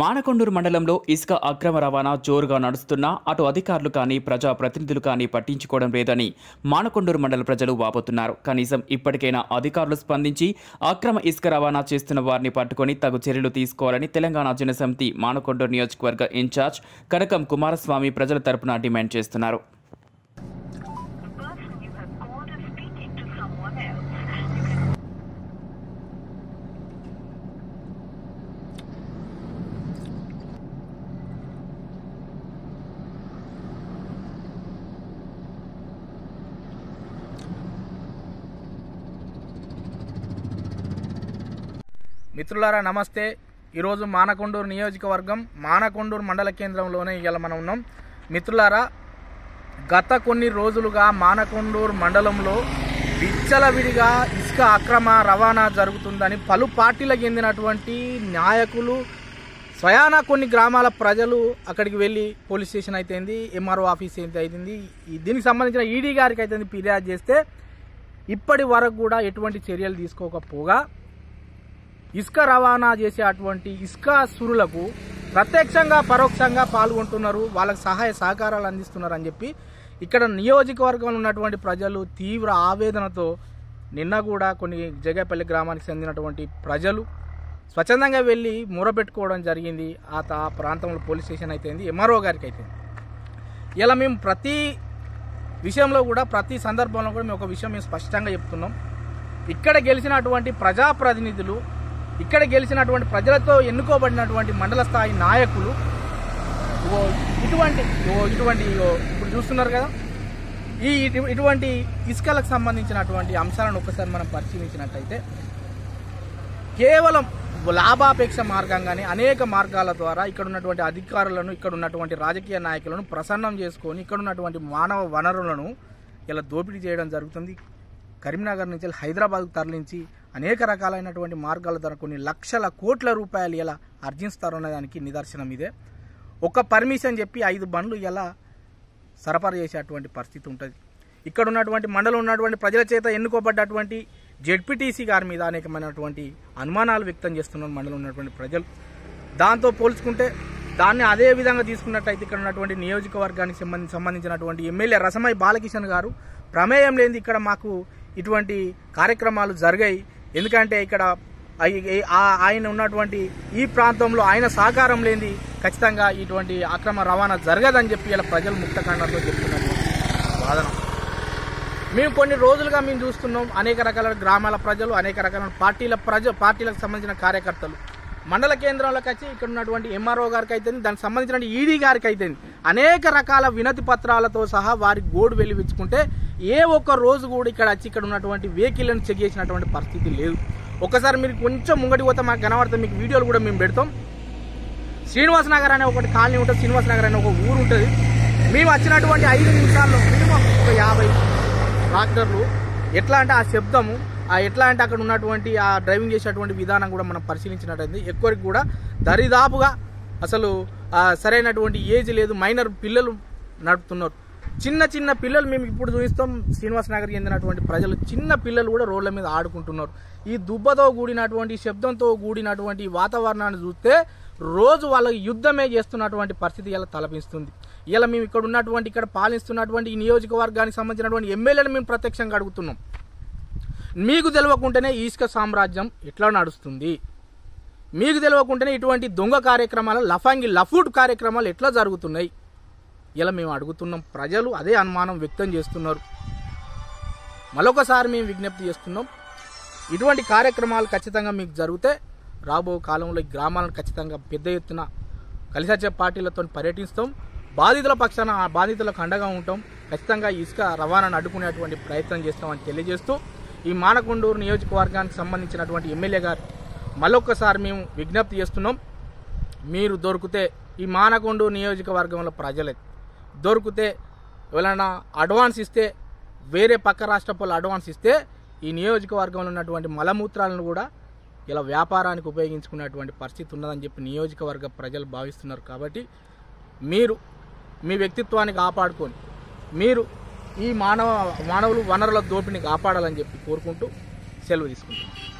మానకొండూరు మండలంలో ఇసుక అక్రమ రవాణా జోరుగా నడుస్తున్నా అటు అధికారులు కానీ ప్రజా ప్రతినిధులు కానీ పట్టించుకోవడం లేదని మానకొండూరు మండల ప్రజలు వాపోతున్నారు. కనీసం ఇప్పటికైనా అధికారులు స్పందించి అక్రమ ఇసుక రవాణా చేస్తున్న వారిని పట్టుకొని తగు చర్యలు తీసుకోవాలని తెలంగాణ జనసమితి మానకొండూరు నియోజకవర్గ ఇన్ఛార్జ్ కనకం కుమారస్వామి ప్రజల తరపున డిమాండ్ చేస్తున్నారు. మిత్రులారా నమస్తే. ఈరోజు మానకొండూరు నియోజకవర్గం మానకొండూరు మండల కేంద్రంలోనే ఇవాళ మనం ఉన్నాం. మిత్రులారా గత కొన్ని రోజులుగా మానకొండూరు మండలంలో విచ్చలవిడిగా ఇసుక అక్రమ రవాణా జరుగుతుందని పలు పార్టీలకు చెందినటువంటి నాయకులు స్వయానా కొన్ని గ్రామాల ప్రజలు అక్కడికి వెళ్ళి పోలీస్ స్టేషన్ అయితేంది ఎంఆర్ఓ ఆఫీస్ అయితే అయింది దీనికి సంబంధించిన ఈడీ గారికి అయితే ఫిర్యాదు చేస్తే ఇప్పటి వరకు కూడా ఎటువంటి చర్యలు తీసుకోకపోగా ఇసుక రవాణా చేసే అటువంటి ఇసుక సురులకు ప్రత్యక్షంగా పరోక్షంగా పాల్గొంటున్నారు. వాళ్ళకి సహాయ సహకారాలు అందిస్తున్నారు అని చెప్పి ఇక్కడ నియోజకవర్గంలో ఉన్నటువంటి ప్రజలు తీవ్ర ఆవేదనతో నిన్న కూడా కొన్ని జగపల్లి గ్రామానికి చెందినటువంటి ప్రజలు స్వచ్ఛందంగా వెళ్ళి మూరబెట్టుకోవడం జరిగింది. ఆ త- ఆ ప్రాంతంలో పోలీస్ స్టేషన్ అయితే ఎంఆర్ఓ గారికి అయితే ఇలా మేము ప్రతి విషయంలో కూడా ప్రతి సందర్భంలో కూడా మేము ఒక విషయం మేము స్పష్టంగా చెప్తున్నాం. ఇక్కడ గెలిచినటువంటి ప్రజాప్రతినిధులు ఇక్కడ గెలిచినటువంటి ప్రజలతో ఎన్నుకోబడినటువంటి మండల స్థాయి నాయకులు ఓ ఇటువంటి ఓ ఇటువంటి ఇప్పుడు చూస్తున్నారు కదా ఈ ఇటు- ఇటువంటి ఇసుకలకు సంబంధించినటువంటి అంశాలను ఒకసారి మనం పరిశీలించినట్టయితే కేవలం లాభాపేక్ష మార్గంగానే అనేక మార్గాల ద్వారా ఇక్కడ ఉన్నటువంటి అధికారులను ఇక్కడ ఉన్నటువంటి రాజకీయ నాయకులను ప్రసన్నం చేసుకొని ఇక్కడ ఉన్నటువంటి మానవ వనరులను ఇలా దోపిడీ చేయడం జరుగుతుంది. కరీంనగర్ నుంచి హైదరాబాద్కు తరలించి అనేక రకాలైనటువంటి మార్గాల ద్వారా కొన్ని లక్షల కోట్ల రూపాయలు ఎలా ఆర్జిస్తారన్న దానికి నిదర్శనం ఇదే. ఒక పర్మిషన్ చెప్పి ఐదు బండ్లు ఎలా సరఫరా చేసేటువంటి పరిస్థితి ఉంటుంది. ఇక్కడ ఉన్నటువంటి మండలం ఉన్నటువంటి ప్రజల చేత ఎన్నుకోబడ్డటువంటి జెడ్పీటీసీ గారి మీద అనేకమైనటువంటి అనుమానాలు వ్యక్తం చేస్తున్నారు మండలం ఉన్నటువంటి ప్రజలు. దాంతో పోల్చుకుంటే దాన్ని అదే విధంగా తీసుకున్నట్టయితే ఇక్కడ ఉన్నటువంటి నియోజకవర్గానికి సంబంధించి సంబంధించినటువంటి ఎమ్మెల్యే రసమై బాలకిషన్ గారు ప్రమేయం లేని ఇక్కడ మాకు ఇటువంటి కార్యక్రమాలు జరిగాయి. ఎందుకంటే ఇక్కడ ఆయన ఉన్నటువంటి ఈ ప్రాంతంలో ఆయన సహకారం లేని ఖచ్చితంగా ఇటువంటి అక్రమ రవాణా జరగదని చెప్పి ఇలా ప్రజలు ముక్తఖండంతో చెప్తున్నటువంటి వాదన. మేము కొన్ని రోజులుగా మేము చూస్తున్నాం అనేక రకాల గ్రామాల ప్రజలు అనేక రకాల పార్టీల ప్రజ పార్టీలకు సంబంధించిన కార్యకర్తలు. మండల కేంద్రంలోకి వచ్చి ఇక్కడ ఉన్నటువంటి ఎంఆర్ఓ గారికి అయితే దానికి సంబంధించిన ఈడీ గారికి అయితే అనేక రకాల వినతి పత్రాలతో సహా వారి గోడు వెలివించుకుంటే ఏ ఒక్క రోజు కూడా ఇక్కడ వచ్చి ఇక్కడ ఉన్నటువంటి వెహికల్ని చెక్ చేసినటువంటి పరిస్థితి లేదు. ఒకసారి మీరు కొంచెం ముంగటి పోతే మాకు కనబడితే మీకు వీడియోలు కూడా మేము పెడతాం. శ్రీనివాస నగర్ అనే ఒకటి కాలనీ ఉంటుంది శ్రీనివాస నగర్ అనే ఒక ఊరు ఉంటుంది. మేము వచ్చినటువంటి ఐదు నిమిషాల్లో మినిమం ఒక యాభై ట్రాక్టర్లు. ఎట్లా అంటే ఆ శబ్దము ఎట్లా అంటే అక్కడ ఉన్నటువంటి ఆ డ్రైవింగ్ చేసేటువంటి విధానం కూడా మనం పరిశీలించినట్టయింది. ఎక్కువరికి కూడా దరిదాపుగా అసలు సరైనటువంటి ఏజ్ లేదు మైనర్ పిల్లలు నడుపుతున్నారు. చిన్న చిన్న పిల్లలు మేము ఇప్పుడు చూపిస్తాం శ్రీనివాస నగర్ చెందినటువంటి ప్రజలు చిన్న పిల్లలు కూడా రోడ్ల మీద ఆడుకుంటున్నారు. ఈ దుబ్బతో కూడినటువంటి శబ్దంతో కూడినటువంటి వాతావరణాన్ని చూస్తే రోజు వాళ్ళకి యుద్ధమే చేస్తున్నటువంటి పరిస్థితి ఇలా తలపిస్తుంది. ఇలా మేము ఇక్కడ ఉన్నటువంటి ఇక్కడ పాలిస్తున్నటువంటి ఈ నియోజకవర్గానికి సంబంధించినటువంటి ఎమ్మెల్యేలు మేము ప్రత్యక్షంగా అడుగుతున్నాం. మీకు తెలియకుంటేనే ఈస్క ఇసుక సామ్రాజ్యం ఎట్లా నడుస్తుంది? మీకు తెలియకుంటేనే ఇటువంటి దొంగ కార్యక్రమాలు లఫాంగి లఫూట్ కార్యక్రమాలు ఎట్లా జరుగుతున్నాయి? ఇలా మేము అడుగుతున్నాం. ప్రజలు అదే అనుమానం వ్యక్తం చేస్తున్నారు. మరొకసారి మేము విజ్ఞప్తి చేస్తున్నాం. ఇటువంటి కార్యక్రమాలు ఖచ్చితంగా మీకు జరిగితే రాబో కాలంలో ఈ గ్రామాలను ఖచ్చితంగా పెద్ద ఎత్తున కలిసొచ్చే పార్టీలతో పర్యటిస్తాం. బాధితుల పక్షాన ఆ బాధితులకు అండగా ఉంటాం. ఖచ్చితంగా ఇసుక రవాణాను అడ్డుకునేటువంటి ప్రయత్నం చేస్తామని తెలియజేస్తూ ఈ మానకొండూరు నియోజకవర్గానికి సంబంధించినటువంటి ఎమ్మెల్యే గారు మరొకసారి మేము విజ్ఞప్తి చేస్తున్నాం మీరు దొరికితే ఈ మానకొండూరు నియోజకవర్గంలో ప్రజలే. దొరికితే ఎవరైనా అడ్వాన్స్ ఇస్తే వేరే పక్క రాష్ట్ర అడ్వాన్స్ ఇస్తే ఈ నియోజకవర్గంలో ఉన్నటువంటి మలమూత్రాలను కూడా ఇలా వ్యాపారానికి ఉపయోగించుకునేటువంటి పరిస్థితి ఉన్నదని చెప్పి నియోజకవర్గ ప్రజలు భావిస్తున్నారు కాబట్టి మీరు మీ వ్యక్తిత్వాన్ని కాపాడుకొని మీరు ఈ మానవ మానవులు వనరుల దోపిడిని కాపాడాలని చెప్పి కోరుకుంటూ సెలవు తీసుకుంటున్నాను